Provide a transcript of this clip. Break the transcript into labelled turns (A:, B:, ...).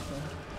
A: Arthur.